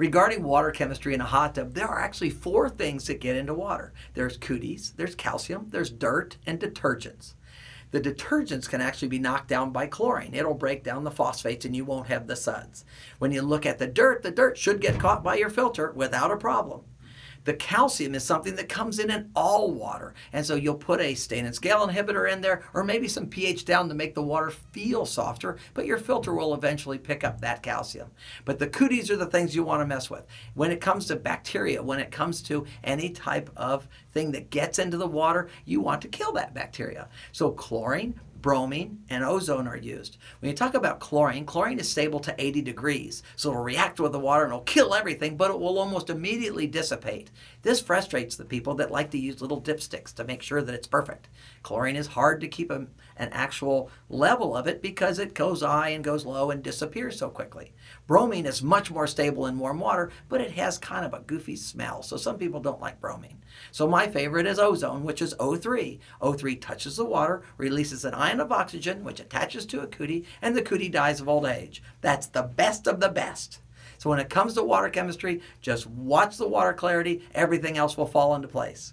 Regarding water chemistry in a hot tub, there are actually four things that get into water. There's cooties, there's calcium, there's dirt, and detergents. The detergents can actually be knocked down by chlorine. It'll break down the phosphates and you won't have the suds. When you look at the dirt, the dirt should get caught by your filter without a problem. The calcium is something that comes in in all water. And so you'll put a stain and scale inhibitor in there or maybe some pH down to make the water feel softer, but your filter will eventually pick up that calcium. But the cooties are the things you want to mess with. When it comes to bacteria, when it comes to any type of thing that gets into the water, you want to kill that bacteria. So chlorine, bromine, and ozone are used. When you talk about chlorine, chlorine is stable to 80 degrees, so it'll react with the water and it'll kill everything, but it will almost immediately dissipate. This frustrates the people that like to use little dipsticks to make sure that it's perfect. Chlorine is hard to keep a, an actual level of it because it goes high and goes low and disappears so quickly. Bromine is much more stable in warm water, but it has kind of a goofy smell, so some people don't like bromine. So my favorite is ozone, which is O3. O3 touches the water, releases an ion of oxygen, which attaches to a cootie, and the cootie dies of old age. That's the best of the best. So when it comes to water chemistry, just watch the water clarity. Everything else will fall into place.